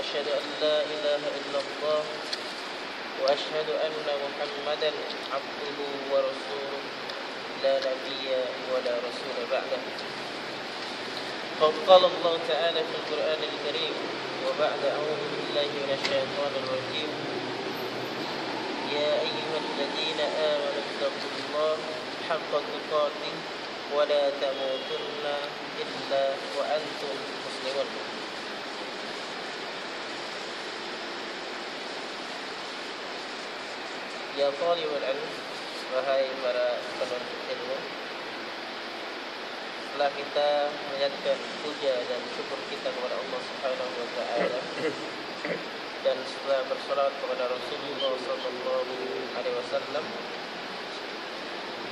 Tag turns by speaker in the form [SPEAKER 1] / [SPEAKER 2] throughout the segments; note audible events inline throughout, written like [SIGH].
[SPEAKER 1] أشهد أن لا إله إلا الله وأشهد أن محمدا عبده ورسوله لا نبي ولا رسول بعده. قد قال الله تعالى في القرآن الكريم وبعد أعوذ بالله من الشيطان الرجيم. يا أيها الذين آمنوا اتقوا الله حق تقاته ولا تموتن إلا وأنتم مسلمون. Ya talibul ilm Wahai para penuntut ilmu. Setelah kita menyatakan puja dan syukur kita kepada Allah Subhanahu wa taala dan setelah bersolat kepada Rasulullah wasallam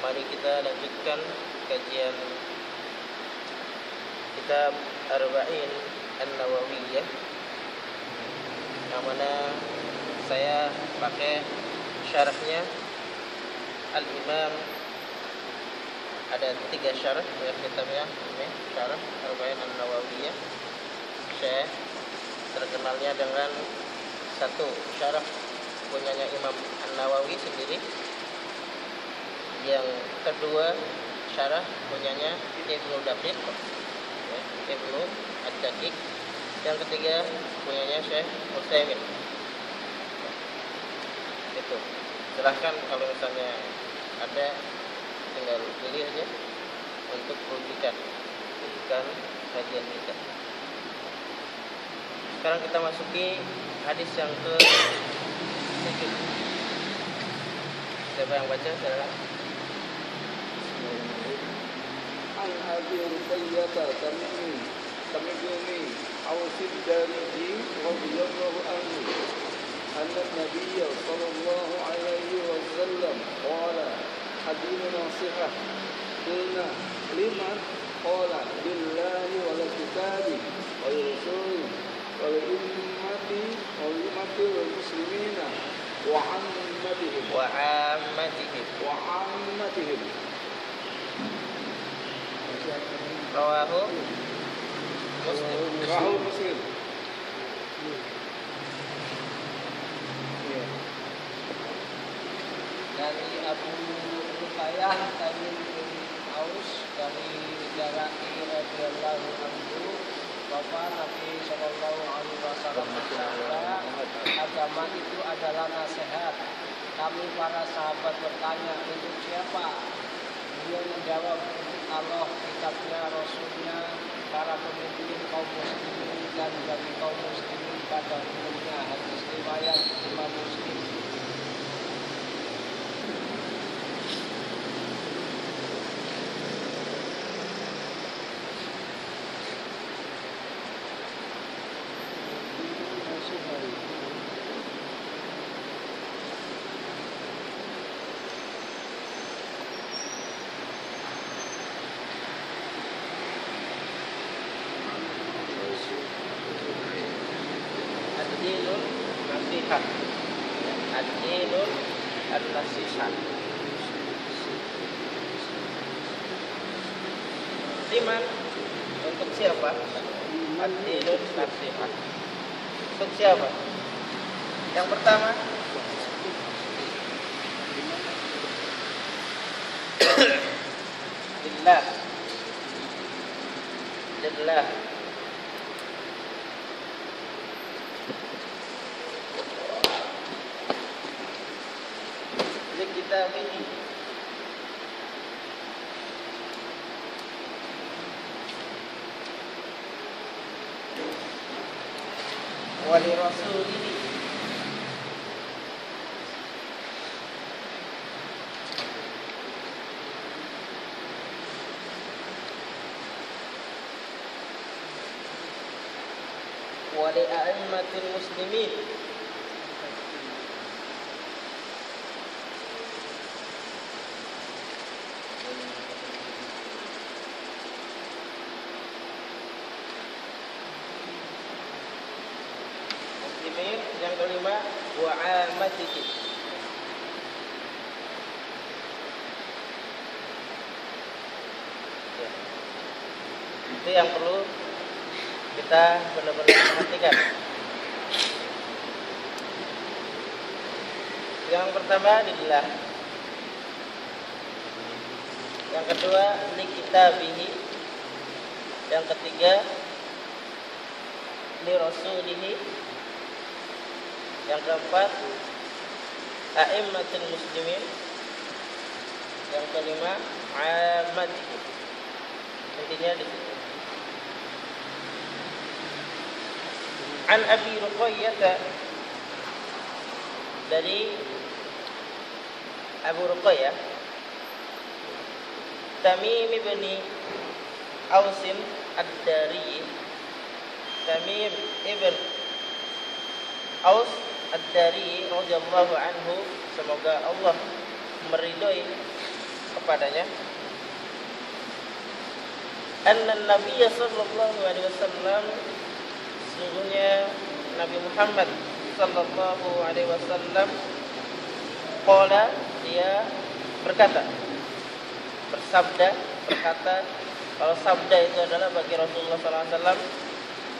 [SPEAKER 1] mari kita lanjutkan kajian kitab Arba'in An-Nawawiyah yang mana saya pakai syarahnya. Al-Imam. Ada tiga syarah ya. Kitabnya ini syarah Arba'in An-Nawawiyah. Syekh terkenalnya dengan satu syarah punyanya Imam An-Nawawi sendiri. Yang kedua syarah punyanya Ibnu Daqiq. Ya, Ibnu Ad-Daqiq. Yang ketiga punyanya Syekh Utsaimin itu silahkan kalau misalnya ada tinggal pilih aja untuk rujukan rujukan kajian kita sekarang kita masuki hadis yang ke 7 siapa yang baca silakan
[SPEAKER 2] عن ابي رقية تميمي تميمي اوس الدارجي رضي الله عنه ان النبي صلى الله عليه وسلم قال حديث ناصحة قلنا لمن؟ قال لله ولكتابه ولرسوله ولأمة ولأمة المسلمين وعامتهم.
[SPEAKER 1] وعامتهم.
[SPEAKER 2] وعامتهم.
[SPEAKER 1] rawahu muslim
[SPEAKER 2] Rahul Muslim.
[SPEAKER 3] Abu Ruqayyah tadi bin Aus dari Jaraki radhiyallahu anhu Bapak Nabi Shallallahu Alaihi Wasallam bersabda agama itu adalah nasihat. Kami para sahabat bertanya untuk siapa? Beliau menjawab Allah kitabnya Rasulnya para pemimpin kaum muslimin dan bagi kaum muslimin pada umumnya hadis riwayat Imam Muslim
[SPEAKER 1] ad-dinul nasihat Ya, ad-dinul an-nasihat Liman untuk siapa? Nasihat Untuk siapa? Yang pertama ولرسوله ولأئمة المسلمين yang perlu kita benar-benar perhatikan. Yang pertama lillah. Yang kedua li kitabihi. Yang ketiga li rasulihi. Yang keempat a'immatul muslimin. Yang kelima ammatihi. Intinya di situ. An Abi Ruqayyah dari Abu Ruqayyah. Tamim ibn Ausin Ad-Dari. Tamim ibn Aus Ad-Dari radhiyallahu anhu. Semoga Allah meridhoi kepadanya. Anna Nabi sallallahu alaihi wasallam sesungguhnya Nabi Muhammad sallallahu alaihi wasallam qala dia berkata bersabda berkata kalau sabda itu adalah bagi Rasulullah SAW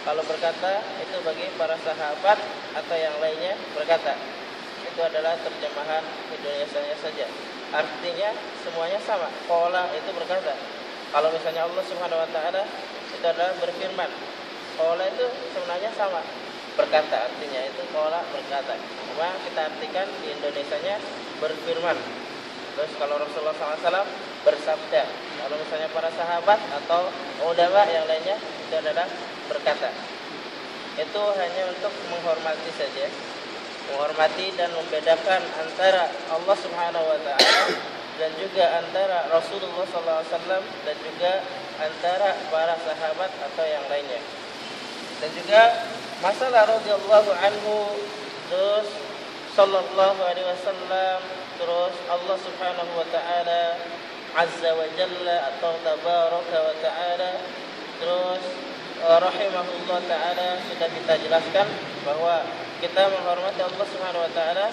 [SPEAKER 1] kalau berkata itu bagi para sahabat atau yang lainnya berkata itu adalah terjemahan Indonesia saja. Artinya semuanya sama. Kola itu berkata kalau misalnya Allah Subhanahu Wa Taala itu adalah berfirman kola itu sebenarnya sama berkata artinya itu kola berkata. Cuma kita artikan di Indonesia nya berfirman. Terus kalau Rasulullah SAW bersabda kalau misalnya para sahabat atau ulama yang lainnya itu adalah berkata. Itu hanya untuk menghormati saja. Menghormati dan membedakan antara Allah Subhanahu wa taala dan juga antara Rasulullah SAW dan juga antara para sahabat atau yang lainnya. Dan juga masalah radhiyallahu anhu terus sallallahu alaihi wasallam terus Allah Subhanahu wa taala azza wa jalla atau tabaraka wa taala terus uh, rahimahullah taala sudah kita jelaskan bahwa kita menghormati Allah Subhanahu wa taala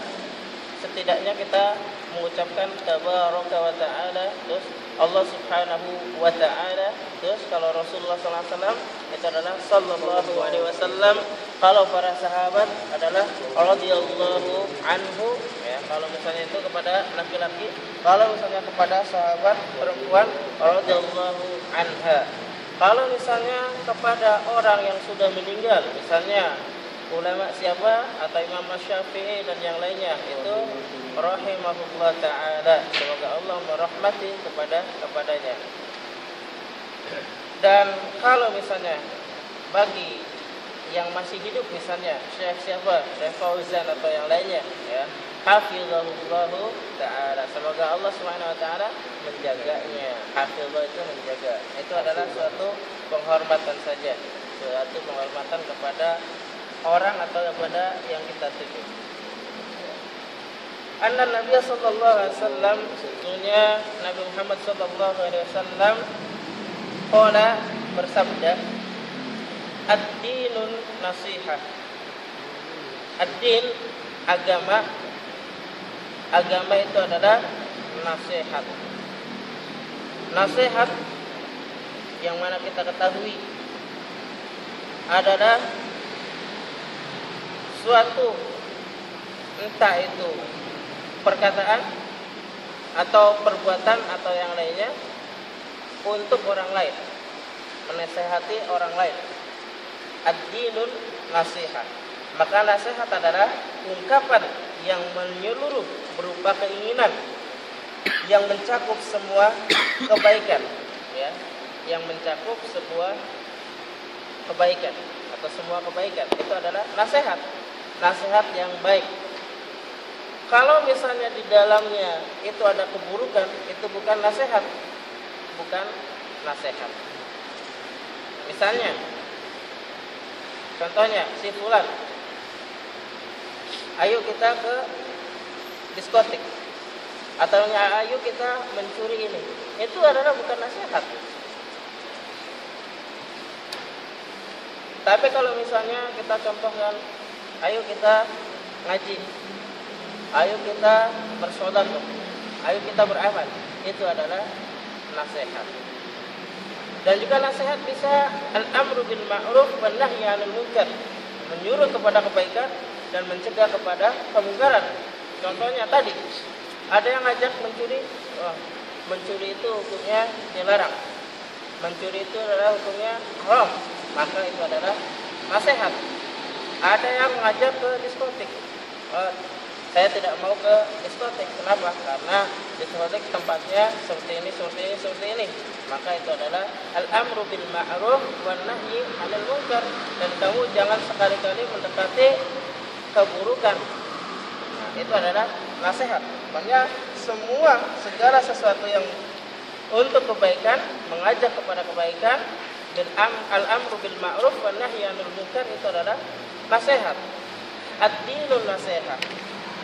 [SPEAKER 1] setidaknya kita mengucapkan tabaraka wa taala terus Allah Subhanahu wa taala. Terus kalau Rasulullah sallallahu alaihi wasallam itu adalah sallallahu alaihi wasallam. Kalau para sahabat adalah radhiyallahu anhu ya kalau misalnya itu kepada laki-laki kalau misalnya kepada sahabat perempuan radhiyallahu anha. Kalau misalnya kepada orang yang sudah meninggal misalnya ulama siapa? Atau Imam Syafi'i dan yang lainnya. Itu rahimahullah taala. Semoga Allah merahmati kepada kepadanya. Dan kalau misalnya bagi yang masih hidup misalnya Syekh siapa? Syekh Fauzan atau yang lainnya ya. Hafizahullahu taala. Semoga Allah Subhanahu wa taala menjaganya. Hafizah itu menjaga. Itu adalah suatu penghormatan saja. Suatu penghormatan kepada orang atau kepada yang kita tuju Anna Nabi sallallahu alaihi wasallam sesungguhnya Nabi Muhammad sallallahu alaihi wasallam qala bersabda Ad-dinun nasihah. Ad-din agama agama itu adalah nasihat. Nasihat yang mana kita ketahui adalah suatu entah itu perkataan atau perbuatan atau yang lainnya untuk orang lain menasehati orang lain. Ad-dinun nasihat. Maka nasihat adalah ungkapan yang menyeluruh berupa keinginan yang mencakup semua kebaikan, ya, yang mencakup sebuah kebaikan atau semua kebaikan. Itu adalah nasihat, nasihat yang baik. Kalau misalnya di dalamnya itu ada keburukan, itu bukan nasihat, bukan nasihat. Misalnya, Contohnya si fulan. Ayo kita ke diskotik. Atau ayo kita mencuri ini. Itu adalah bukan nasihat. Tapi kalau misalnya kita contohkan ayo kita ngaji. Ayo kita bersodakoh ayo kita beramal. Itu adalah nasihat. Dan juga nasihat bisa al-amru bil ma'ruf wan nahyi 'anil munkar. Menyuruh kepada kebaikan dan mencegah kepada kemungkaran. Contohnya tadi ada yang ngajak mencuri oh, mencuri itu hukumnya dilarang. Mencuri itu adalah hukumnya haram. Maka itu adalah nasihat ada yang mengajak ke diskotik. Oh, saya tidak mau ke diskotik. Kenapa? Karena diskotik tempatnya seperti ini seperti ini seperti ini. Maka itu adalah al-amru bil ma'ruf wan nahyi 'anil munkar. Dan kamu jangan sekali-kali mendekati keburukan. Nah, itu adalah nasihat. Makanya semua segala sesuatu yang untuk kebaikan mengajak kepada kebaikan dan al-amru bil ma'ruf wan nahyi 'anil munkar itu adalah nasihat. Ad-dinun nasihat.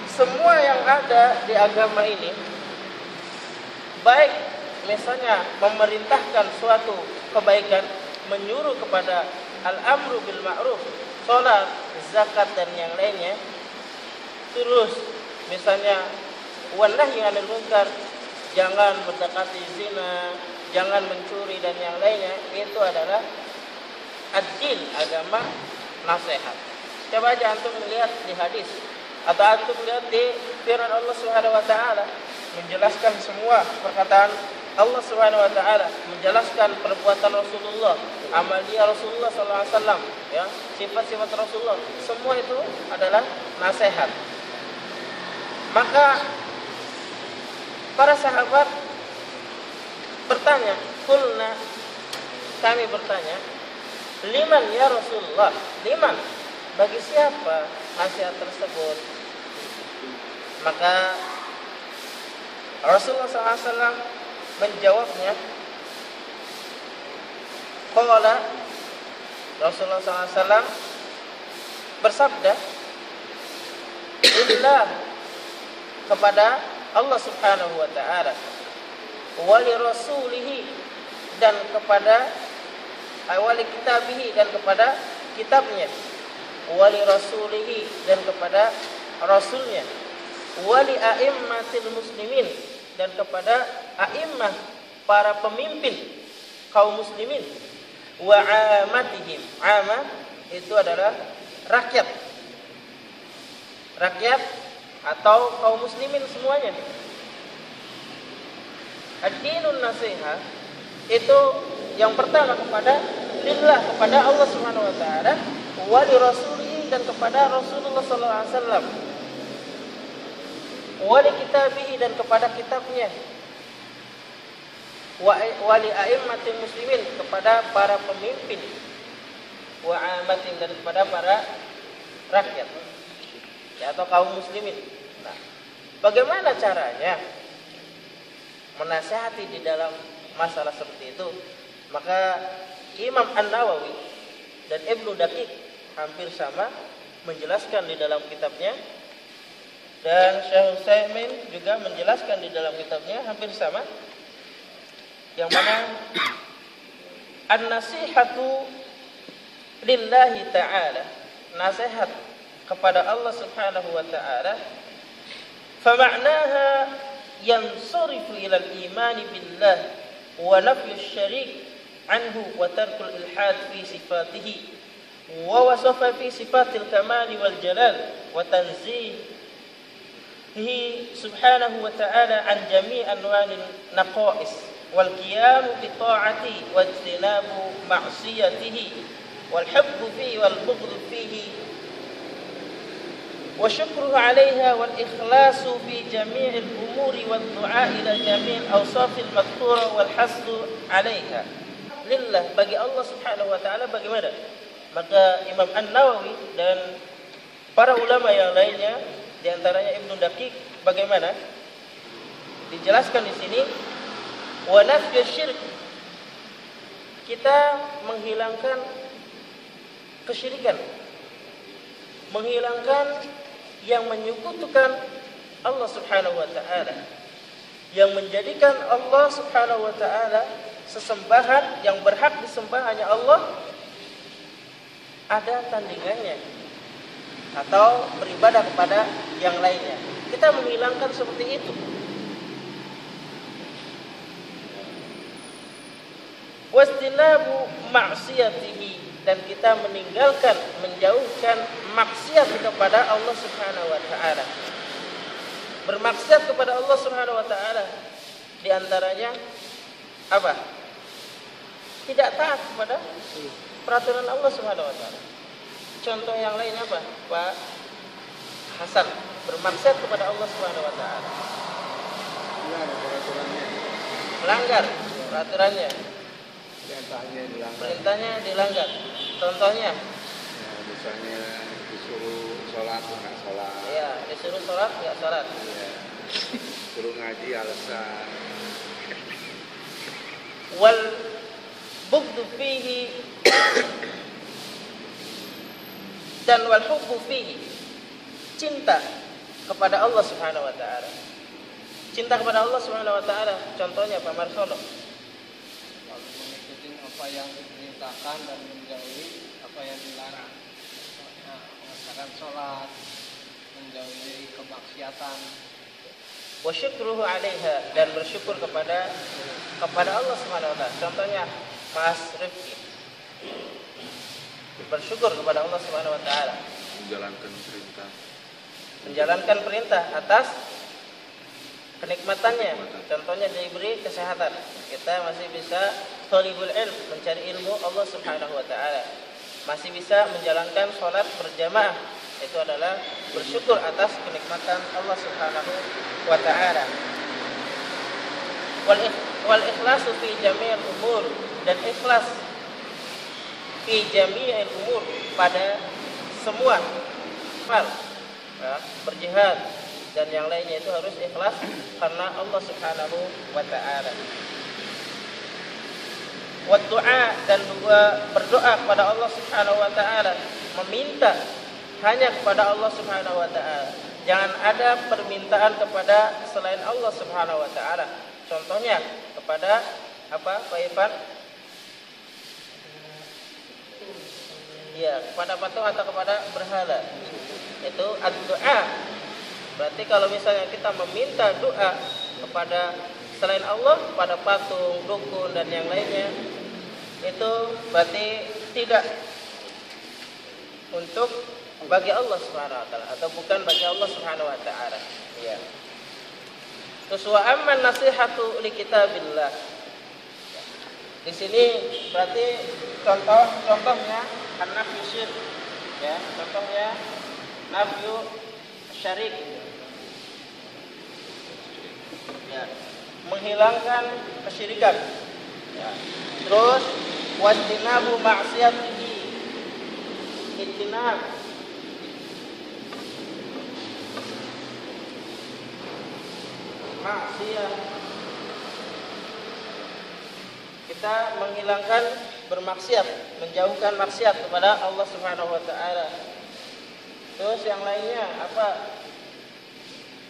[SPEAKER 1] Semua yang ada di agama ini baik misalnya memerintahkan suatu kebaikan menyuruh kepada al-amru bil ma'ruf salat zakat dan yang lainnya terus misalnya wallahi 'anil munkar jangan mendekati zina jangan mencuri dan yang lainnya itu adalah ad-din agama nasihat coba aja antum melihat di hadis. Atau antum lihat di firman Allah Subhanahu wa taala. Menjelaskan semua perkataan Allah Subhanahu wa taala. Menjelaskan perbuatan Rasulullah, amalia Rasulullah sallallahu alaihi wasallam, ya, sifat-sifat Rasulullah, semua itu adalah nasihat. Maka para sahabat bertanya, "Kulna" kami bertanya, "Liman ya Rasulullah?" Liman bagi siapa nasihat tersebut? Maka Rasulullah SAW menjawabnya Qala Rasulullah SAW bersabda Illa kepada Allah Subhanahu wa taala wali rasulihi dan kepada wali kitabihi dan kepada kitabnya wali rasulihi dan kepada rasulnya. Wali a'immatil muslimin dan kepada a'immah para pemimpin kaum muslimin. Wa amatihim. Amah itu adalah rakyat. Rakyat atau kaum muslimin semuanya. Ad-dinun itu yang pertama kepada lillah kepada Allah Subhanahu wa taala wa li rasulihi dan kepada Rasulullah sallallahu alaihi wasallam. Wali kitabihi dan kepada kitabnya. Wali a'immatil muslimin kepada para pemimpin. Wa amatin dan kepada para rakyat. Ya, atau kaum muslimin. Nah bagaimana caranya menasihati di dalam masalah seperti itu? Maka Imam An-Nawawi dan Ibnu Daqiq hampir sama menjelaskan di dalam kitabnya. Dan Syekh Utsaimin juga menjelaskan di dalam kitabnya hampir sama. Yang mana an-nasihatu lillahi ta'ala nasihat kepada Allah Subhanahu wa taala fama'naha yansarifu ila al-iman billah wa nafyu asy-syarik anhu wa tarkul ilhad fi sifatihi sifatil kamali wal jalal wa tanzih سبحانه وتعالى عن جميع أنواع النقائص والقيام بطاعته واجتناب معصيته والحب فيه والبغض فيه وشكره عليها والإخلاص في جميع الأمور والدعاء إلى جميع الأوصاف المذكورة والحث عليها lillah bagi Allah Subhanahu wa taala bagaimana? Maka Imam An-Nawawi dan para ulama yang lainnya di antaranya Ibnu Daqiq bagaimana? Dijelaskan di sini wa. Kita menghilangkan kesyirikan. Menghilangkan yang menyekutukan Allah Subhanahu wa taala. Yang menjadikan Allah Subhanahu wa taala sesembahan yang berhak disembah hanya Allah ada tandingannya atau beribadah kepada yang lainnya. Kita menghilangkan seperti itu. Wastinabu maksiatihi dan kita meninggalkan menjauhkan maksiat kepada Allah Subhanahu wa taala. Bermaksiat kepada Allah Subhanahu wa taala di antaranya apa? Tidak taat kepada peraturan Allah Subhanahu wa taala. Contoh yang lain apa? Pak Hasan bermaksiat kepada Allah Subhanahu wa taala.
[SPEAKER 2] Melanggar peraturannya.
[SPEAKER 1] Melanggar peraturannya,
[SPEAKER 2] Perintahnya dilanggar.
[SPEAKER 1] perintahnya dilanggar. Contohnya,
[SPEAKER 2] Ya, misalnya disuruh sholat nggak sholat.
[SPEAKER 1] ya disuruh sholat nggak sholat.
[SPEAKER 2] Ya. Suruh ngaji alasan.
[SPEAKER 1] Wal bugdu fihi dan wal hubbu fihi cinta kepada Allah Subhanahu wa taala. Cinta kepada Allah Subhanahu wa taala contohnya Pak Marsono.
[SPEAKER 3] Lalu mengikuti apa yang diperintahkan dan menjauhi apa yang dilarang. Contohnya mengerjakan sholat, menjauhi kemaksiatan.
[SPEAKER 1] wa syukruhu 'alaiha dan bersyukur kepada kepada Allah Subhanahu wa taala. Contohnya Mas Rifki bersyukur kepada Allah Subhanahu wa taala,
[SPEAKER 2] Menjalankan perintah.
[SPEAKER 1] menjalankan perintah atas kenikmatannya. Contohnya diberi kesehatan. Kita masih bisa thalibul ilm, mencari ilmu Allah Subhanahu wa taala. Masih bisa menjalankan sholat berjamaah. Itu adalah bersyukur atas kenikmatan Allah Subhanahu wa taala. Wal wal ikhlasu fi jami'il umur dan ikhlas fi jami'il umur pada semua hal ya, berjihad dan yang lainnya itu harus ikhlas karena Allah Subhanahu wa taala. Wa dan berdoa kepada Allah Subhanahu wa taala, meminta hanya kepada Allah Subhanahu wa taala. Jangan ada permintaan kepada selain Allah Subhanahu wa taala. Contohnya kepada apa Pak Irfan? Ya, kepada patung atau kepada berhala. Itu ad-doa. Berarti kalau misalnya kita meminta doa kepada selain Allah, pada patung, dukun dan yang lainnya, itu berarti tidak untuk bagi Allah Subhanahu wa taala atau bukan bagi Allah Subhanahu wa taala. Ya. Terus wa amman nasihatu li kitabillah. Di sini berarti contoh contohnya an-nafyu. Ya, contohnya nafyu syarik. Ya, menghilangkan kesyirikan. Ya. Terus wajtinabu ma'siyatihi. Ijtinab maksiat kita menghilangkan bermaksiat menjauhkan maksiat kepada Allah Subhanahu wa taala. Terus yang lainnya apa?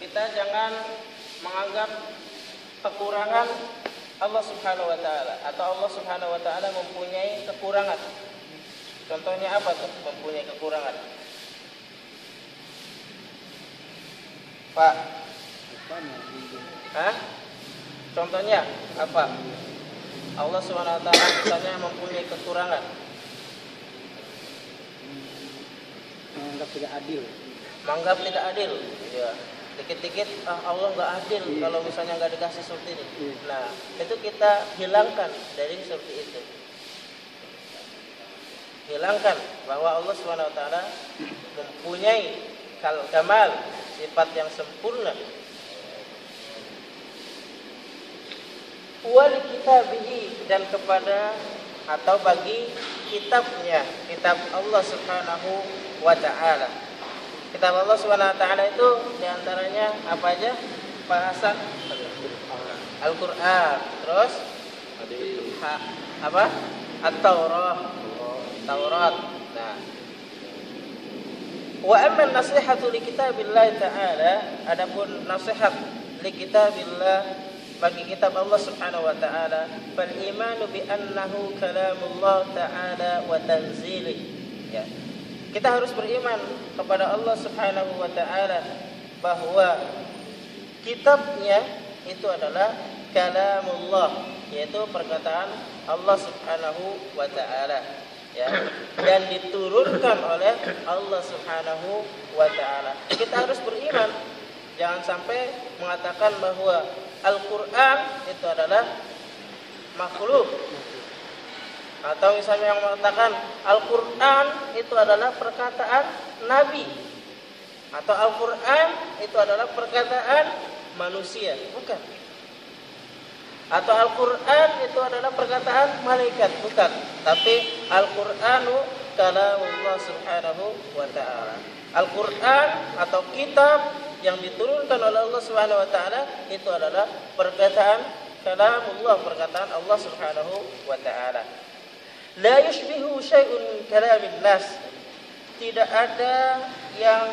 [SPEAKER 1] Kita jangan menganggap kekurangan Allah Subhanahu wa taala atau Allah Subhanahu wa taala mempunyai kekurangan. Contohnya apa tuh mempunyai kekurangan? Pak Hah? Contohnya apa? Allah taala misalnya mempunyai kekurangan.
[SPEAKER 3] Menganggap tidak adil.
[SPEAKER 1] Menganggap tidak adil. Ya. Dikit-dikit ah, Allah nggak adil kalau misalnya nggak dikasih seperti ini. Nah, itu kita hilangkan dari seperti itu. Hilangkan bahwa Allah taala mempunyai kal kamal, sifat yang sempurna wal kitabihi dan kepada atau bagi kitabnya kitab Allah Subhanahu wa taala. Kitab Allah Subhanahu wa taala itu di antaranya apa aja? Pak Hasan Al-Qur'an. Terus ha, apa? At-Taurah. Taurat. Nah. Wa amma nasihatu li kitabillah ta'ala adapun nasihat li kitabillah bagi kitab Allah Subhanahu wa taala fal imanu bi annahu kalamullah taala wa tanzilih ya. Kita harus beriman kepada Allah Subhanahu wa taala bahwa kitabnya itu adalah kalamullah yaitu perkataan Allah Subhanahu wa taala. Ya. Dan diturunkan oleh Allah Subhanahu wa taala. Kita harus beriman. Jangan sampai mengatakan bahwa Al-Qur'an itu adalah makhluk. Atau misalnya yang mengatakan Al-Quran itu adalah perkataan Nabi. Atau Al-Quran itu adalah perkataan manusia. Bukan. Atau Al-Quran itu adalah perkataan malaikat. Bukan. Tapi Al-Quranu kalamullah subhanahu wa ta'ala. Al-Quran atau kitab yang diturunkan oleh Allah subhanahu wa ta'ala itu adalah perkataan kalamullah perkataan Allah subhanahu wa ta'ala La yushbihu syai'un min kalamin nas. Tidak ada yang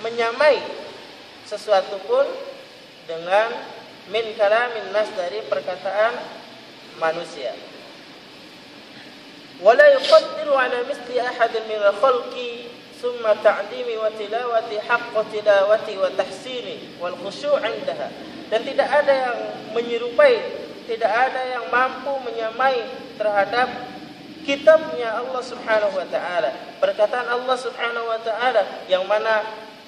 [SPEAKER 1] menyamai sesuatu pun dengan min kalamin nas dari perkataan manusia. Wala yuqaddiru ala misli ahadin min al-khalqi tilawati haqq tilawati wa tahsini wal khusyu' indaha. Dan tidak ada yang menyerupai, tidak ada yang mampu menyamai terhadap kitabnya Allah Subhanahu wa taala. Perkataan Allah Subhanahu wa taala yang mana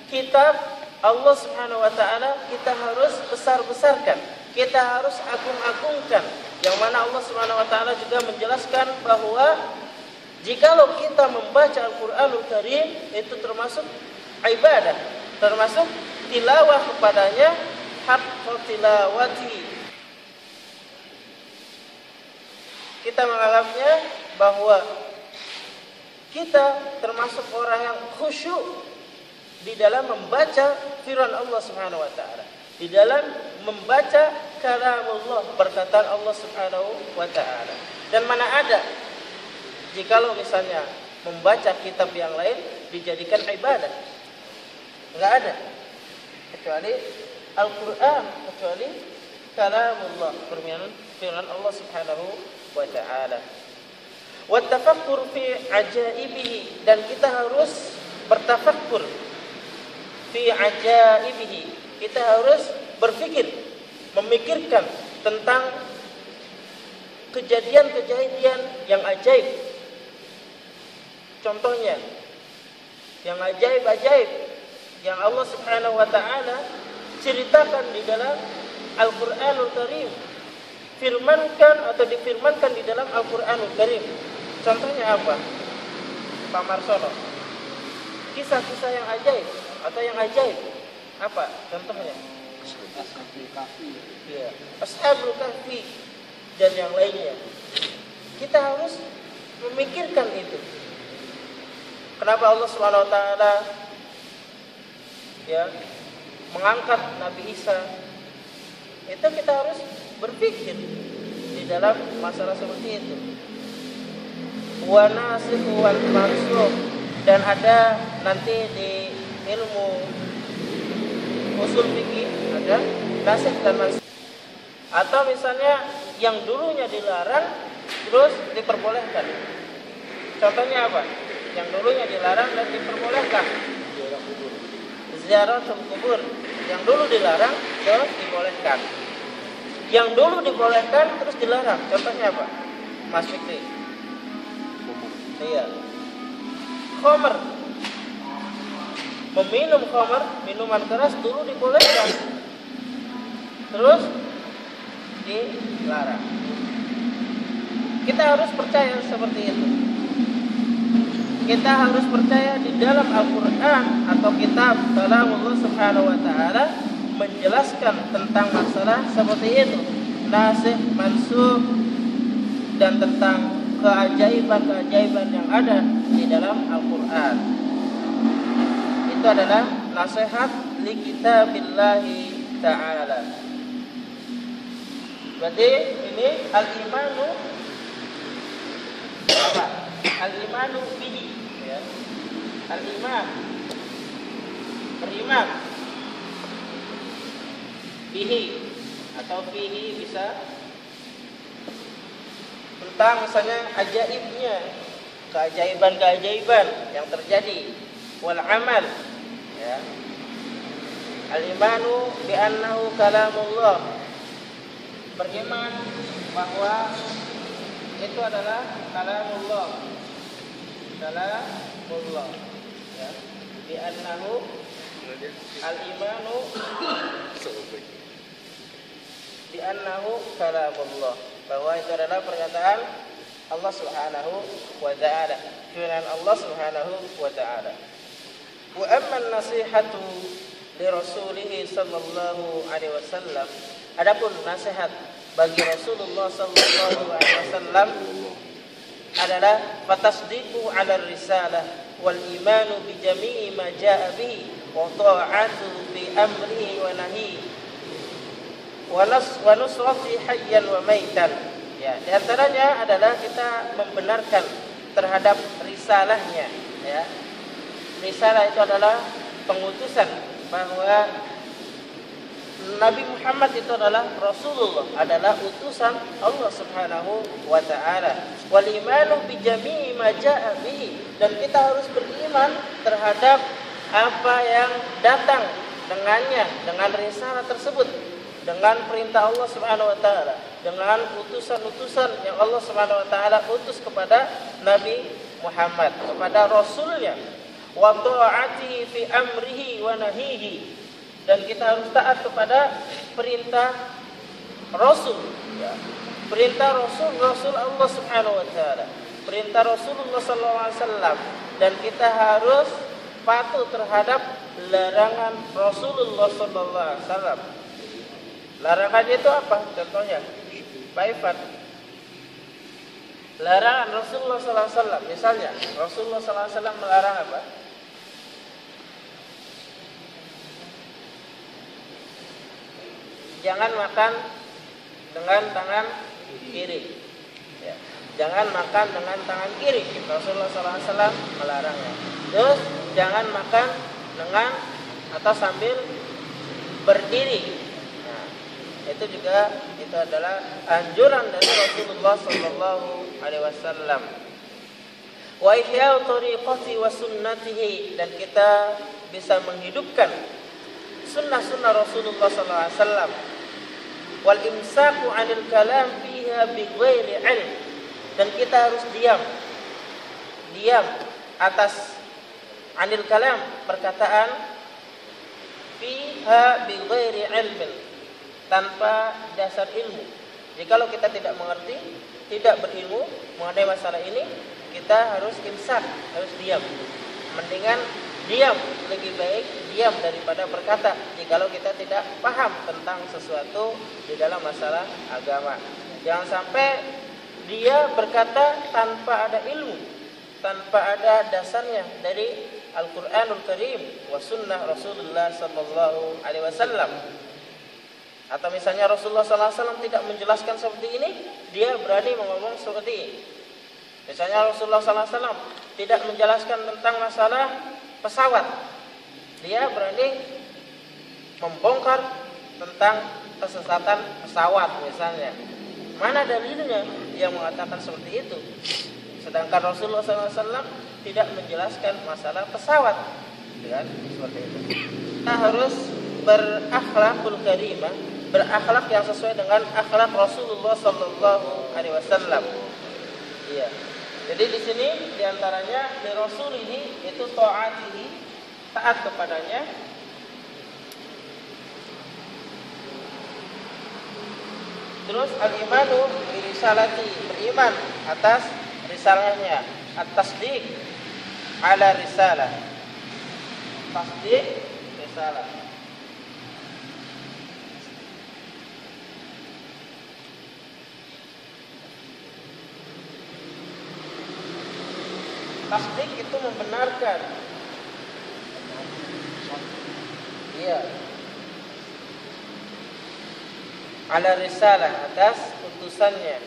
[SPEAKER 1] kitab Allah Subhanahu wa taala kita harus besar-besarkan. Kita harus agung-agungkan. Yang mana Allah Subhanahu wa taala juga menjelaskan bahwa jikalau kita membaca Al-Qur'anul Karim itu termasuk ibadah, termasuk tilawah kepadanya haqqa tilawati kita menganggapnya bahwa kita termasuk orang yang khusyuk di dalam membaca firman Allah Subhanahu wa taala. Di dalam membaca kalamullah, perkataan Allah Subhanahu wa taala. Dan mana ada jikalau misalnya membaca kitab yang lain dijadikan ibadah. Enggak ada. Kecuali Al-Qur'an, kecuali kalamullah, firman Allah Subhanahu wa taala. Wa tafakkur fi ajaibihi dan kita harus bertafakkur fi ajaibihi. Kita harus berpikir, memikirkan tentang kejadian-kejadian yang ajaib. Contohnya, yang ajaib-ajaib yang Allah Subhanahu wa taala ceritakan di dalam Al-Qur'anul Karim difirmankan atau difirmankan di dalam Al-Qur'anul Karim. Contohnya apa? Pak Marsono. Kisah-kisah yang ajaib atau yang ajaib. Apa contohnya? Iya, Ashabul Kahfi dan yang lainnya. Kita harus memikirkan itu. Kenapa Allah Subhanahu wa taala ya mengangkat Nabi Isa? Itu kita harus berpikir di dalam masalah seperti itu. Wa nasikh wal dan ada nanti di ilmu usul fikih ada nasikh dan mansukh. Atau misalnya yang dulunya dilarang terus diperbolehkan. Contohnya apa? Yang dulunya dilarang dan diperbolehkan. Ziarah kubur. Yang dulu dilarang terus dibolehkan yang dulu dibolehkan terus dilarang. Contohnya apa? Mas Fikri. Iya. Khomer. Meminum khomer, minuman keras dulu dibolehkan. Terus dilarang. Kita harus percaya seperti itu. Kita harus percaya di dalam Al-Quran atau kitab Allah Subhanahu wa Ta'ala menjelaskan tentang masalah seperti itu. Nasih mansuh dan tentang keajaiban-keajaiban yang ada di dalam Al-Quran. Itu adalah nasihat li kitabillahi ta'ala. Berarti ini al-imanu. Apa? Al-imanu bihi ya. al-iman. Beriman. Bihi. Atau fihi bisa tentang misalnya ajaibnya keajaiban-keajaiban yang terjadi wal amal ya. Al imanu bi annahu kalamullah. Beriman bahwa itu adalah kalamullah. Kalamullah. Ya. Bi annahu al imanu bi annahu kalamullah. Bahwa itu adalah perkataan Allah Subhanahu wa taala. Firman Allah Subhanahu wa taala. Wa amma nasihatu li rasulih sallallahu alaihi wasallam. Adapun nasihat bagi Rasulullah sallallahu alaihi wasallam adalah fatasdiqu ala risalah wal imanu bi jami'i ma jaa bihi wa ta'atu bi amrihi wa nas wa nusrati hayyan wa maitan ya di antaranya adalah kita membenarkan terhadap risalahnya ya. Risalah itu adalah pengutusan bahwa Nabi Muhammad itu adalah Rasulullah, adalah utusan Allah Subhanahu wa taala. Wal imanu bi jami'i ma jaa bihi. Dan kita harus beriman terhadap apa yang datang dengannya dengan risalah tersebut dengan perintah Allah Subhanahu wa taala dengan utusan-utusan yang Allah Subhanahu wa taala utus kepada Nabi Muhammad kepada rasulnya. Wa ta'atihi fi amrihi wa nahihi dan kita harus taat kepada perintah Rasul. Ya. perintah Rasul Rasul Allah Subhanahu wa taala. Perintah Rasulullah wasallam. Dan kita harus patuh terhadap larangan Rasulullah sallallahu alaihi larangan itu apa? Contohnya Baifat. Larangan Rasulullah wasallam. Misalnya Rasulullah wasallam melarang apa jangan makan dengan tangan kiri. Ya. Jangan makan dengan tangan kiri. Rasulullah SAW melarangnya. Terus jangan makan dengan atau sambil berdiri. Nah, itu juga itu adalah anjuran dari Rasulullah Sallallahu Alaihi Wasallam. Wa ihya'u tariqati wa sunnatihi dan kita bisa menghidupkan sunnah-sunnah Rasulullah Sallallahu Alaihi Wasallam wal imsaku anil kalam fiha bi ghairi ilm. Dan kita harus diam. Diam atas anil kalam perkataan fiha bi ghairi ilmin tanpa dasar ilmu. Jadi kalau kita tidak mengerti tidak berilmu mengenai masalah ini kita harus imsak harus diam. Mendingan diam lebih baik diam daripada berkata jikalau kita tidak paham tentang sesuatu di dalam masalah agama jangan sampai dia berkata tanpa ada ilmu tanpa ada dasarnya dari Al-Qur'anul Karim wa sunnah Rasulullah sallallahu alaihi wasallam atau misalnya Rasulullah SAW tidak menjelaskan seperti ini, dia berani mengomong seperti ini. Misalnya Rasulullah SAW tidak menjelaskan tentang masalah pesawat. Dia berani membongkar tentang kesesatan pesawat misalnya. Mana dalilnya yang mengatakan seperti itu? Sedangkan Rasulullah SAW tidak menjelaskan masalah pesawat. Ya, seperti itu. Kita harus berakhlakul karimah, berakhlak yang sesuai dengan akhlak Rasulullah Sallallahu Alaihi Wasallam. Iya. Jadi di sini di antaranya di Rasul ini itu taatihi taat kepadanya. Terus al-imanu risalati beriman atas risalahnya, atas dik ala risalah. Tasdik risalah. Tasdik itu membenarkan. Iya. Ala risalah atas utusannya.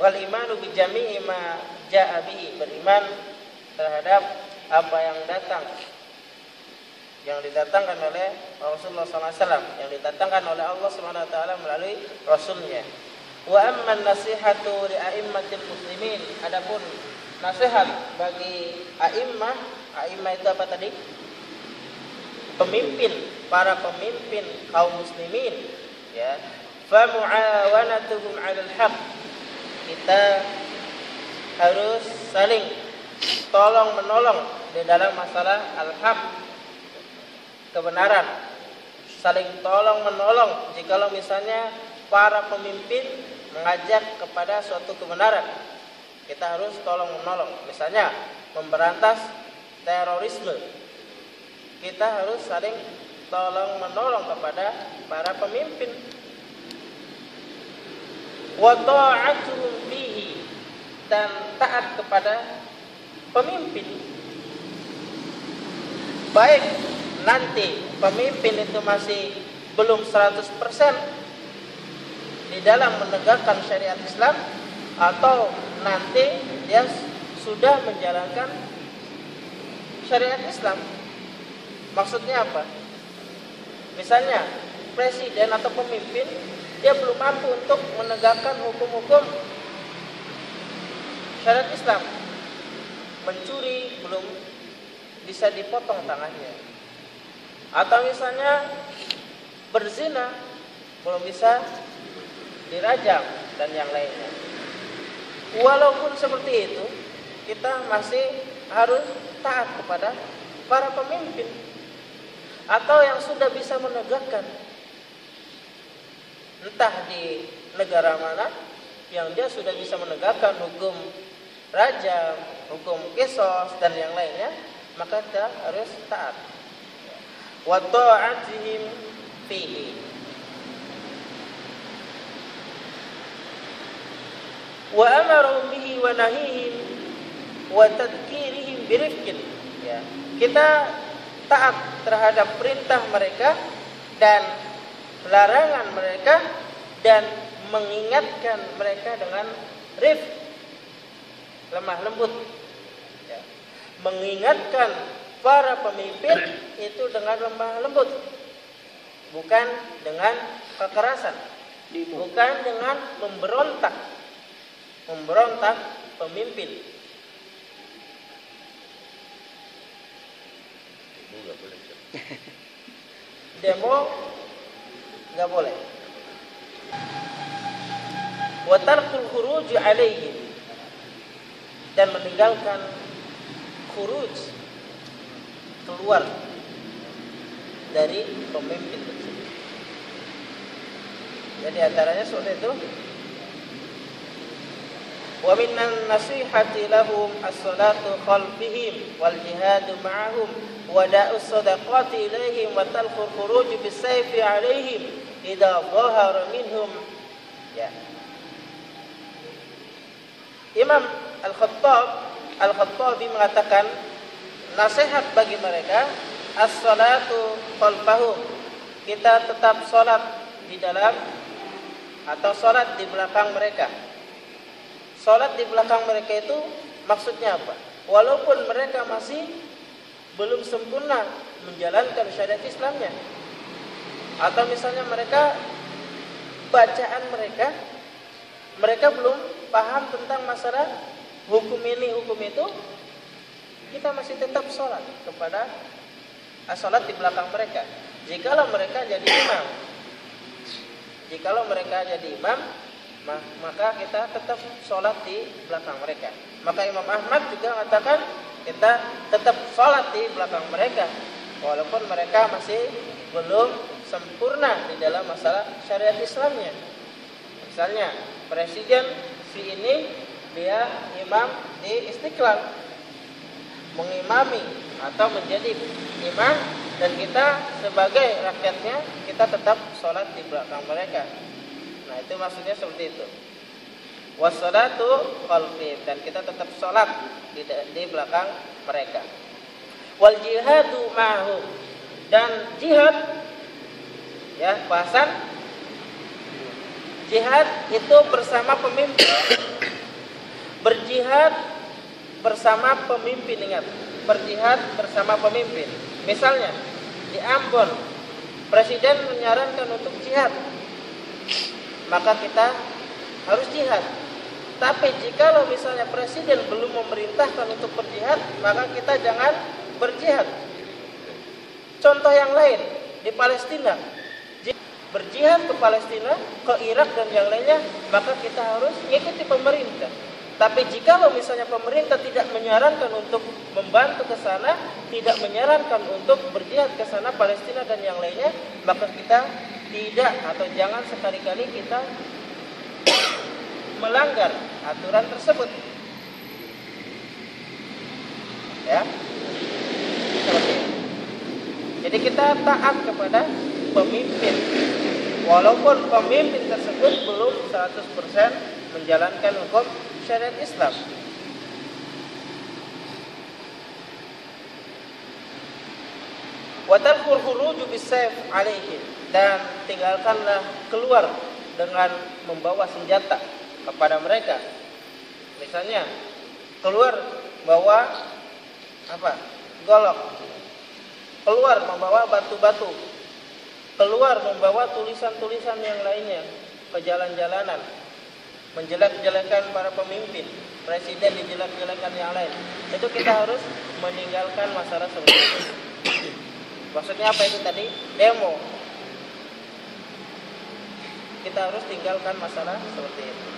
[SPEAKER 1] Wal imanu bi jami'i ma ja'a beriman terhadap apa yang datang yang didatangkan oleh Rasulullah SAW yang didatangkan oleh Allah Subhanahu Wa Taala melalui Rasulnya Wa amma nasihatu li a'immatil muslimin. Adapun nasihat bagi a'immah, a'immah itu apa tadi? Pemimpin, para pemimpin kaum muslimin, ya. Fa mu'awanatuhum 'alal haq. Kita harus saling tolong menolong di dalam masalah al-haq kebenaran saling tolong menolong jikalau misalnya para pemimpin mengajak kepada suatu kebenaran kita harus tolong menolong misalnya memberantas terorisme. Kita harus saling tolong menolong kepada para pemimpin. Wa dan taat kepada pemimpin. Baik nanti pemimpin itu masih belum 100% di dalam menegakkan syariat Islam atau nanti dia sudah menjalankan syariat Islam. Maksudnya apa? Misalnya presiden atau pemimpin dia belum mampu untuk menegakkan hukum-hukum syariat Islam. Mencuri belum bisa dipotong tangannya atau misalnya berzina belum bisa dirajam dan yang lainnya. Walaupun seperti itu, kita masih harus taat kepada para pemimpin atau yang sudah bisa menegakkan. Entah di negara mana yang dia sudah bisa menegakkan hukum raja, hukum kisos dan yang lainnya, maka kita harus taat. Wa ta'atihim fihi. Wa amaru bihi wa nahihim wa tadkirihim birifkin ya. Kita taat terhadap perintah mereka dan larangan mereka dan mengingatkan mereka dengan rif lemah lembut. Ya. mengingatkan para pemimpin itu dengan lemah lembut bukan dengan kekerasan bukan dengan memberontak memberontak pemimpin [LAUGHS] demo nggak boleh watarkul khuruj alaihim dan meninggalkan khuruj keluar dari pemimpin tersebut. Jadi antaranya seperti itu. Ya. Imam Al-Khattab Al-Khattabi mengatakan nasihat bagi mereka as-salatu khalfahum. Kita tetap sholat di dalam atau sholat di belakang mereka sholat di belakang mereka itu maksudnya apa walaupun mereka masih belum sempurna menjalankan syariat Islamnya atau misalnya mereka bacaan mereka mereka belum paham tentang masalah hukum ini hukum itu kita masih tetap sholat kepada uh, sholat di belakang mereka. Jikalau mereka jadi imam, jikalau mereka jadi imam, maka kita tetap sholat di belakang mereka. Maka Imam Ahmad juga mengatakan kita tetap sholat di belakang mereka, walaupun mereka masih belum sempurna di dalam masalah syariat Islamnya. Misalnya presiden si ini dia imam di Istiqlal mengimami atau menjadi imam dan kita sebagai rakyatnya kita tetap sholat di belakang mereka. Itu maksudnya seperti itu. Wassalatu khalfi dan kita tetap sholat di, di belakang mereka. Wal jihadu mahu dan jihad ya bahasan. Jihad itu bersama pemimpin. Berjihad bersama pemimpin ingat. Berjihad bersama pemimpin. Misalnya di Ambon presiden menyarankan untuk jihad maka kita harus jihad. Tapi jikalau misalnya presiden belum memerintahkan untuk berjihad, maka kita jangan berjihad. Contoh yang lain di Palestina, berjihad ke Palestina, ke Irak dan yang lainnya, maka kita harus ikuti pemerintah. Tapi jikalau misalnya pemerintah tidak menyarankan untuk membantu ke sana, tidak menyarankan untuk berjihad ke sana Palestina dan yang lainnya, maka kita tidak atau jangan sekali-kali kita melanggar aturan tersebut. Ya. Jadi kita taat kepada pemimpin. Walaupun pemimpin tersebut belum 100% menjalankan hukum syariat Islam. Watarkul khuruju bisayf alaihim dan tinggalkanlah keluar dengan membawa senjata kepada mereka. Misalnya keluar bawa apa? Golok. Keluar membawa batu-batu. Keluar membawa tulisan-tulisan yang lainnya ke jalan-jalanan. Menjelek-jelekan para pemimpin, presiden dijelek-jelekan yang lain. Itu kita harus meninggalkan masalah seperti itu. [COUGHS] Maksudnya apa itu tadi? Demo. Kita harus tinggalkan masalah seperti itu.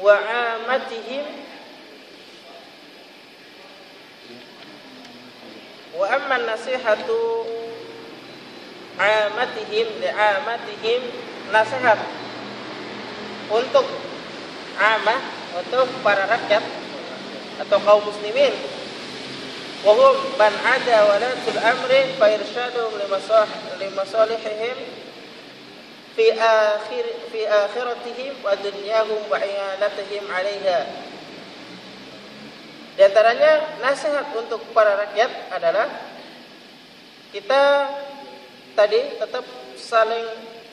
[SPEAKER 1] Wa amatihim wa amma nasihatu amatihim li amatihim nasihat untuk amah untuk para rakyat atau kaum muslimin. Wahum ban ada walatul amri fa irsyadum limasalihihim fi akhir fi akhiratihim wa dunyahum wa i'anatihim 'alaiha. Di antaranya nasihat untuk para rakyat adalah kita tadi tetap saling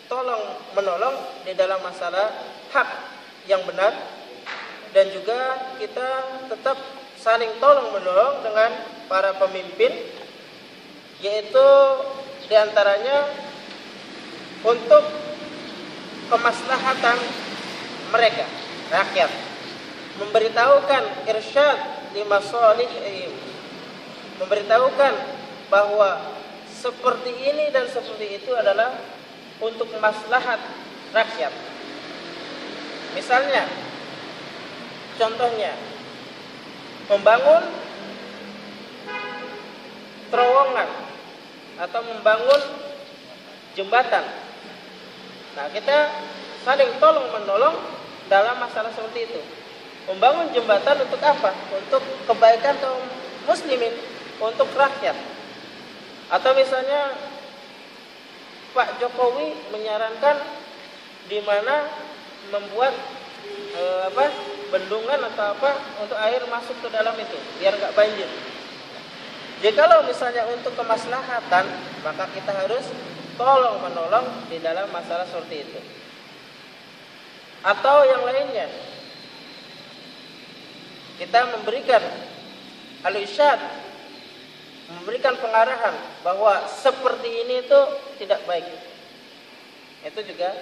[SPEAKER 1] tolong menolong di dalam masalah hak yang benar dan juga kita tetap saling tolong menolong dengan para pemimpin yaitu di antaranya untuk kemaslahatan mereka rakyat memberitahukan irsyad di masalihim memberitahukan bahwa seperti ini dan seperti itu adalah untuk maslahat rakyat. Misalnya, contohnya, membangun terowongan atau membangun jembatan. Nah, kita saling tolong menolong dalam masalah seperti itu. Membangun jembatan untuk apa? Untuk kebaikan kaum muslimin, untuk rakyat. Atau misalnya Pak Jokowi menyarankan di mana membuat e, apa bendungan atau apa untuk air masuk ke dalam itu biar nggak banjir. Jikalau misalnya untuk kemaslahatan, maka kita harus tolong menolong di dalam masalah seperti itu. Atau yang lainnya, kita memberikan al-isyad, memberikan pengarahan bahwa seperti ini itu tidak baik. Itu juga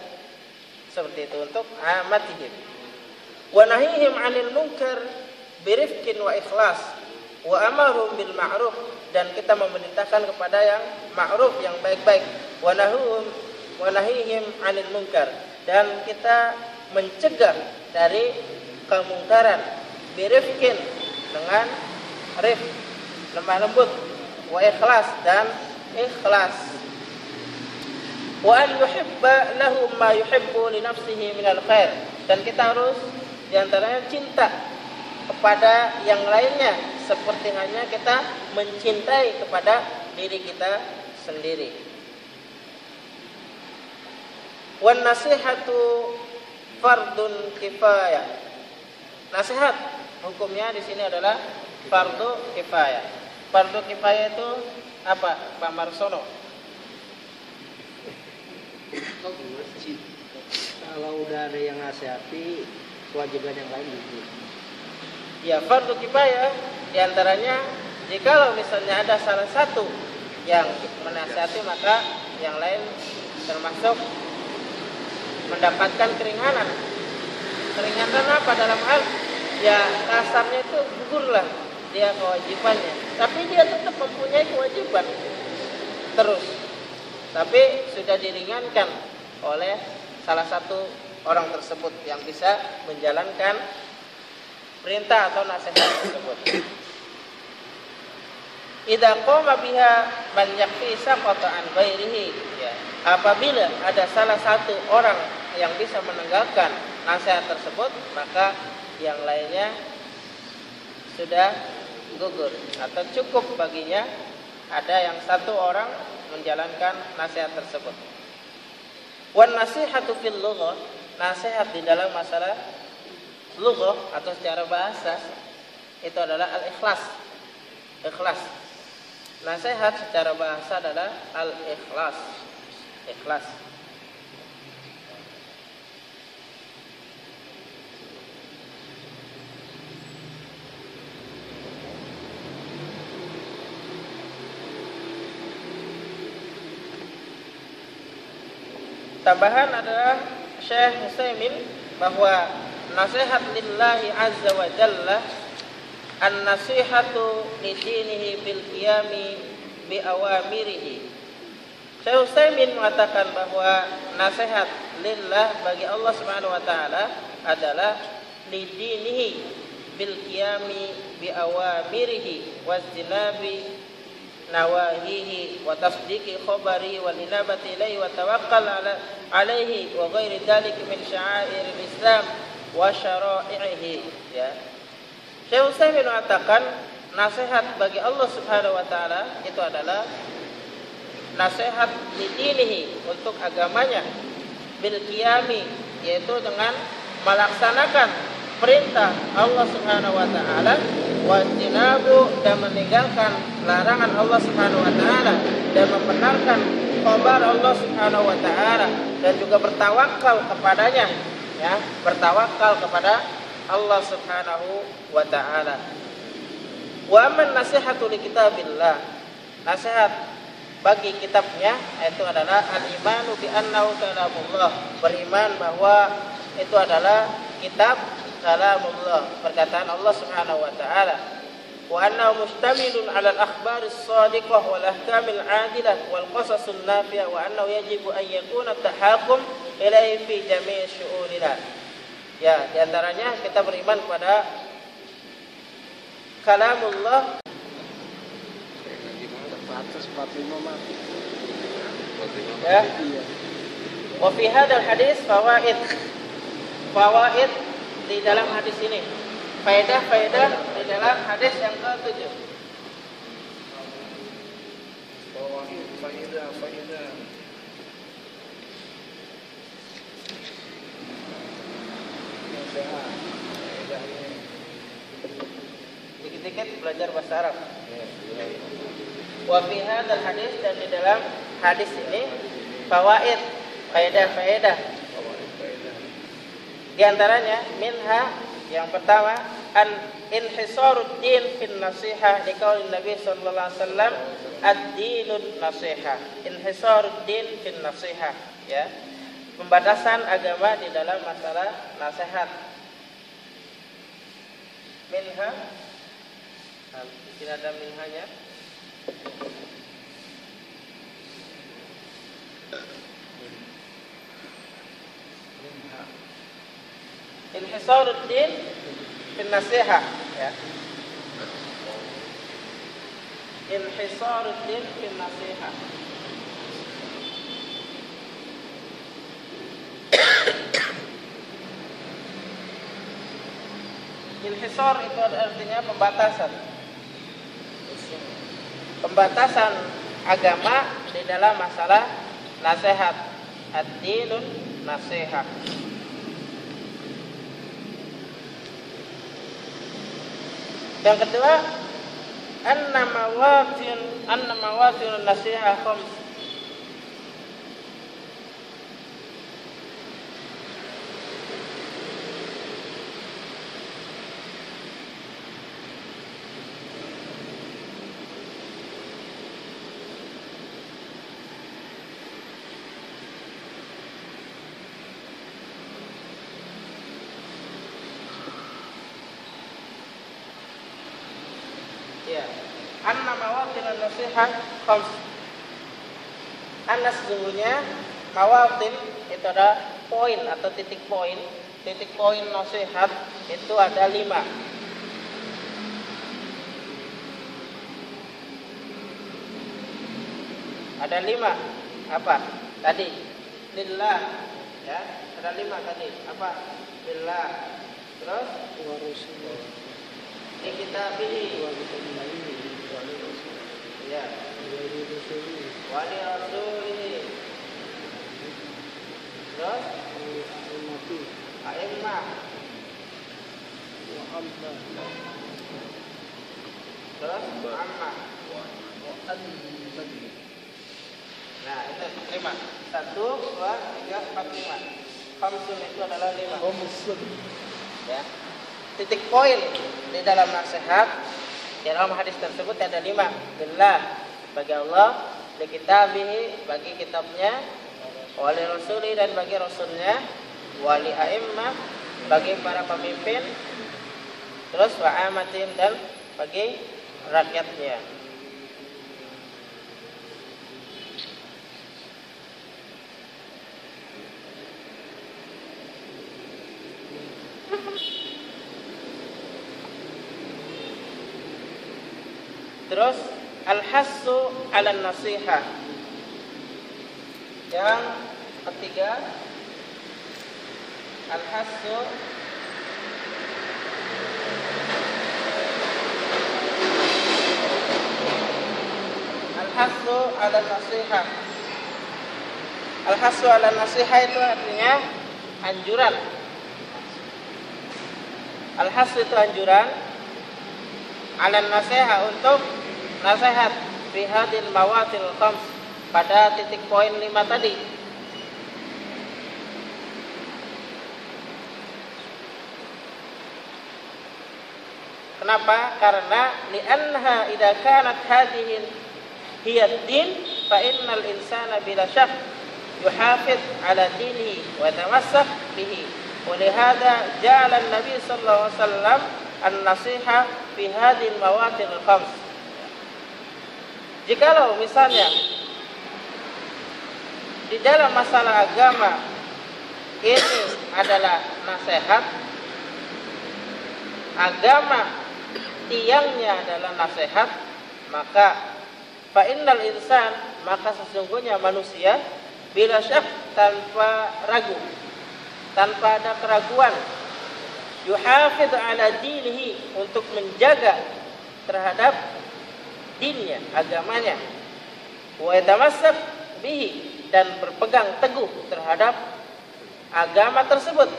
[SPEAKER 1] seperti itu untuk amatihim. Wa nahihim 'anil munkar birifkin wa ikhlas wa amarum bil ma'ruf dan kita memerintahkan kepada yang ma'ruf yang baik-baik. Wa nahuhum wa nahihim 'anil munkar dan kita mencegah dari kemungkaran birifkin dengan rif lemah lembut wa ikhlas dan ikhlas. Wa an yuhibba lahum ma yuhibbu li nafsihi minal khair dan kita harus di antaranya cinta kepada yang lainnya seperti hanya kita mencintai kepada diri kita sendiri. Wan nasihatu fardun kifayah. Nasihat hukumnya di sini adalah fardu kifayah. Fardu kifayah itu apa, Pak Marsono?
[SPEAKER 3] kalau udah ada yang nasihati kewajiban yang lain gugur
[SPEAKER 1] Ya, fardu kifayah di antaranya jikalau misalnya ada salah satu yang menasihati maka yang lain termasuk mendapatkan keringanan. Keringanan apa dalam hal ya kasarnya itu gugurlah dia kewajibannya, tapi dia tetap mempunyai kewajiban terus. Tapi sudah diringankan oleh salah satu orang tersebut yang bisa menjalankan perintah atau nasihat tersebut. Idza qama biha man yakfi saqata an ghairihi. Ya. Apabila ada salah satu orang yang bisa menegakkan nasihat tersebut, maka yang lainnya sudah gugur atau cukup baginya ada yang satu orang menjalankan nasihat tersebut. Wan nasihatu fil lughah, nasihat di dalam masalah lughah atau secara bahasa itu adalah al-ikhlas. Ikhlas. Nasihat secara bahasa adalah al-ikhlas. Ikhlas. Tambahan adalah Syekh Musaimin bahwa nasihat lillahi azza wa jalla an-nasihatu li dinihi bil qiyami bi awamirihi. Syekh Utsaimin mengatakan bahwa nasihat lillah bagi Allah Subhanahu wa taala adalah li dinihi bil qiyami bi awamirihi wastinabi wal inabati ilaihi wa tawakkal ala alaihi wa ghairi dzalik min sya'airil Islam wa syara'ihi ya. Syekh Utsaimin mengatakan nasihat bagi Allah Subhanahu wa taala itu adalah nasihat dinihi untuk agamanya bil qiyami yaitu dengan melaksanakan perintah Allah Subhanahu wa taala wajinabu dan meninggalkan larangan Allah Subhanahu wa taala dan membenarkan kabar Allah Subhanahu wa taala dan juga bertawakal kepadanya ya bertawakal kepada Allah Subhanahu wa taala. Wa man nasihatu li kitabillah. Nasihat bagi kitabnya itu adalah al-imanu bi annahu kalamullah beriman bahwa itu adalah kitab kalamullah perkataan Allah Subhanahu wa taala. Wa annahu mustamilun 'ala al-akhbar as-sadiqah wal ahkam al-'adilah wal qasas an-nafi'ah wa annahu yajibu an yakuna tahakum ilaihi fi jami' syu'unina ya di antaranya kita beriman kepada kalamullah.
[SPEAKER 3] Batas 45 mati.
[SPEAKER 1] ya. Wa fi hadzal hadis fawaid. Fawaid di dalam hadis ini faedah-faedah di dalam hadis yang ke-7
[SPEAKER 2] Fawaid, faedah, faedah.
[SPEAKER 1] Dikit-dikit belajar bahasa Arab wa fi hadzal hadis dan di dalam hadis ini fawaid faedah-faedah. Di antaranya minha yang pertama an inhisarud din fin nasihah di qaulin Nabi sallallahu alaihi wasallam ad-dinun nasihah inhisarud din fin nasihah ya. Pembatasan agama di dalam masalah nasihat. Minha Nah, sini ada minhanya inhisarud din fin nasihah ya inhisarud din fin nasihah Inhisar itu artinya pembatasan. Pembatasan agama di dalam masalah nasihat. Ad-dinun nasihat. Yang kedua, anna mawatin anna mawatin nasihat khams. Ya. Anna mawatin nasihat khams. Anna sesungguhnya mawatin itu ada poin atau titik poin. Titik poin nasihat itu ada lima. Ada lima. Apa? Tadi. Lillah. Ya. Ada lima tadi. Apa? Lillah. Terus? Ya.
[SPEAKER 3] Rasulullah.
[SPEAKER 1] Wali rasulihi. Terus?
[SPEAKER 3] Amma.
[SPEAKER 1] Terus? Amma. Nah, itu lima. Satu, dua, tiga, empat, lima. Khamsun itu adalah lima.
[SPEAKER 3] Khamsun.
[SPEAKER 1] Ya. Titik poin di dalam nasihat di dalam hadis tersebut ada lima. Billah bagi Allah, di kitabihi bagi kitabnya, wali rasuli dan bagi rasulnya, wali a'immah bagi para pemimpin, terus wa amatin dan bagi rakyatnya. Terus al-hassu 'ala nasihah. Yang ketiga al-hassu Al-hassu 'ala nasihah. Al-hassu 'ala nasihah itu artinya anjuran. Al-hassu itu anjuran ala nasihat untuk nasihat Fihadil mawatil khams pada titik poin lima tadi Kenapa? Karena li'anha idha kanat hadihin hiyad din fa innal insana bila syaf yuhafid ala dinihi wa tamassak bihi. Walihada ja'ala an-nabi sallallahu alaihi wasallam an-nasiha fi hadhihi al-mawatin. Jikalau misalnya di dalam masalah agama ini adalah nasihat, agama tiangnya adalah nasihat, maka fa innal insan maka sesungguhnya manusia bila syak tanpa ragu, tanpa ada keraguan yuhafidh ala dinihi untuk menjaga terhadap dinnya, agamanya. Wa yatamassak bihi dan berpegang teguh terhadap agama tersebut,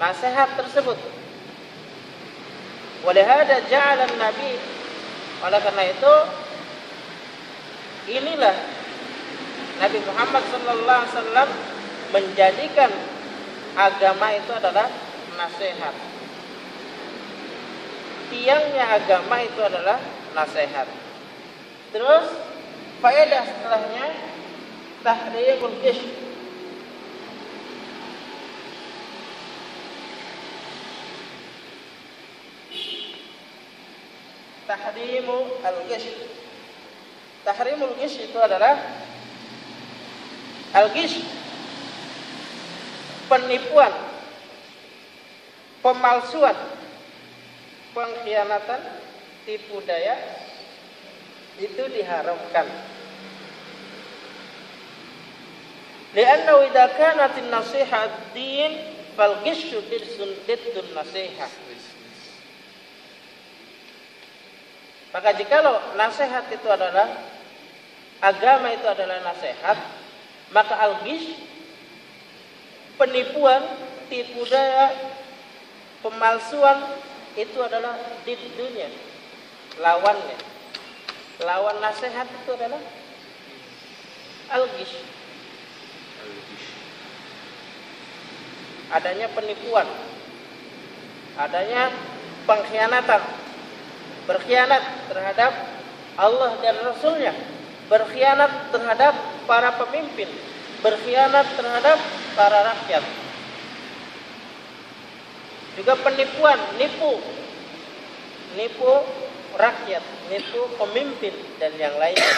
[SPEAKER 1] nasihat tersebut. Walihada ja'ala nabi oleh karena itu inilah Nabi Muhammad sallallahu alaihi wasallam menjadikan agama itu adalah nasihat. Tiangnya agama itu adalah nasihat. Terus faedah setelahnya tahrimul gish. Tahrimu al-gish. Tahrimul gish itu adalah al-gish penipuan pemalsuan, pengkhianatan, tipu daya itu diharamkan. Lianna idza kanat an-nasihat din fal gishu diddun nasihat. Maka jikalau nasihat itu adalah agama itu adalah nasihat, maka al-gish penipuan, tipu daya, pemalsuan itu adalah di dunia lawannya lawan nasihat itu adalah algish adanya penipuan. Adanya pengkhianatan. Berkhianat terhadap Allah dan Rasulnya. Berkhianat terhadap para pemimpin. Berkhianat terhadap para rakyat. Juga penipuan, nipu, nipu rakyat, nipu pemimpin dan yang lainnya.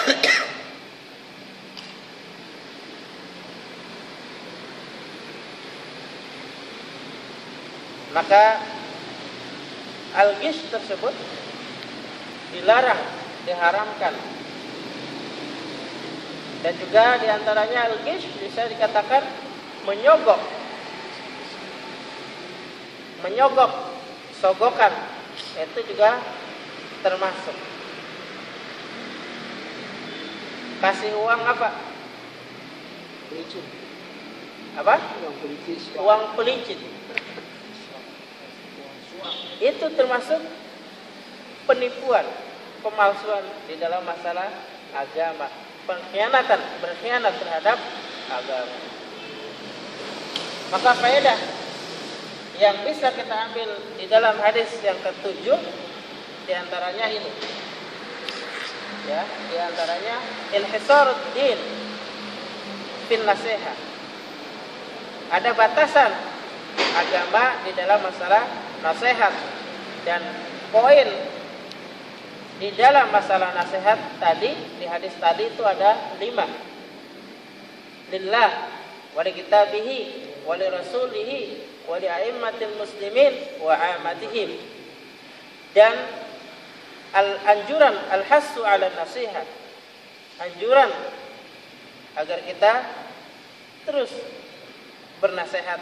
[SPEAKER 1] Maka al-gish tersebut dilarang, diharamkan. Dan juga di antaranya al-gish bisa dikatakan menyogok. Menyogok, sogokan. Itu juga termasuk. Kasih uang apa?
[SPEAKER 3] Pelicin.
[SPEAKER 1] Apa?
[SPEAKER 3] Uang pelicin.
[SPEAKER 1] Uang pelicin. Itu termasuk penipuan, pemalsuan di dalam masalah agama, pengkhianatan, berkhianat terhadap agama. Maka faedah yang bisa kita ambil di dalam hadis yang ketujuh di antaranya ini. Ya, di antaranya din fin nasihat. Ada batasan agama di dalam masalah nasihat dan poin di dalam masalah nasihat tadi di hadis tadi itu ada lima lillah wa li kitabihi wa li rasulihi wa li a'immatil muslimin wa amatihim dan al anjuran al hasu ala nasihat anjuran agar kita terus bernasihat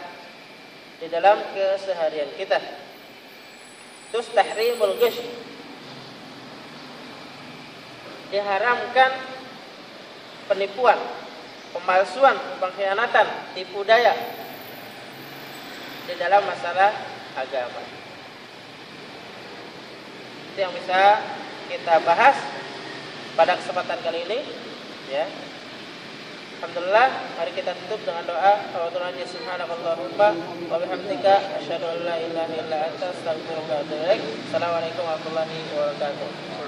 [SPEAKER 1] di dalam keseharian kita. Terus tahrimul ghish diharamkan penipuan, pemalsuan, pengkhianatan, tipu daya di dalam masalah agama. Itu yang bisa kita bahas pada kesempatan kali ini, ya. Alhamdulillah, mari kita tutup dengan doa. Allahumma subhanakallahumma wa bihamdika asyhadu an la ilaha illa anta astaghfiruka wa atubu ilaik. Assalamualaikum warahmatullahi wabarakatuh.